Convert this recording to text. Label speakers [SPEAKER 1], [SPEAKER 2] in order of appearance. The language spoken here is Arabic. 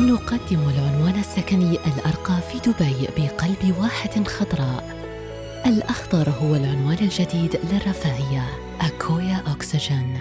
[SPEAKER 1] نقدم العنوان السكني الأرقى في دبي بقلب واحة خضراء. الأخضر هو العنوان الجديد للرفاهية أكويا أوكسجين